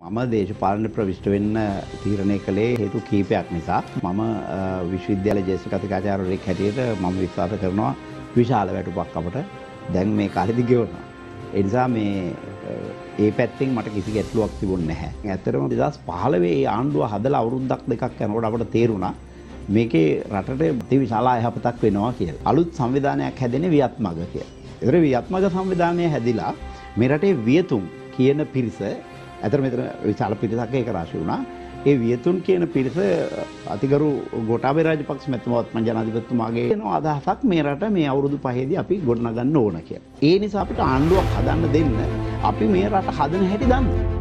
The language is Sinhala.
මම දේශපාලන ප්‍රවිෂ්ට වෙන්න තීරණය කළේ හේතු කීපයක් නිසා මම විශ්වවිද්‍යාල ජේෂ්ඨ කතිකාචාර්යවරයෙක් හැටියට මම විශ්වාස කරනවා විශාල වැටුපක් අපට දැන් මේ කාලෙදි ගෙවනවා. ඒ නිසා මේ ඒ පැත්තෙන් මට කිසි ගැටලුවක් තිබුණේ නැහැ. ඇත්තටම 2015 ඒ ආණ්ඩුව හදලා අවුරුද්දක් දෙකක් යනකොට අපට තේරුණා මේකේ රටට අති විශාල අයහපතක් වෙනවා කියලා. අලුත් සංවිධානයක් හැදෙන්නේ වියත්මග කියලා. ඒතර වියත්මග සංවිධානය හැදිලා මේ රටේ වියතුන් කියන පිරිස ඇතර මෙතන විශාල පිරිසක් ඒක රාශි වුණා. ඒ වියතුන් කියන පිරිස අතිගරු ගෝඨාභය රාජපක්ෂ මැතිතුමාත් ජනාධිපතිතුමාගේ එන අදහසක් මේ රට මේ අවුරුදු පහේදී අපි ගොඩනගන්න ඕන කියලා. ඒ නිසා අපිට ආණ්ඩුවක් හදන්න දෙන්න අපි මේ රට හදන හැටි දන්නවා.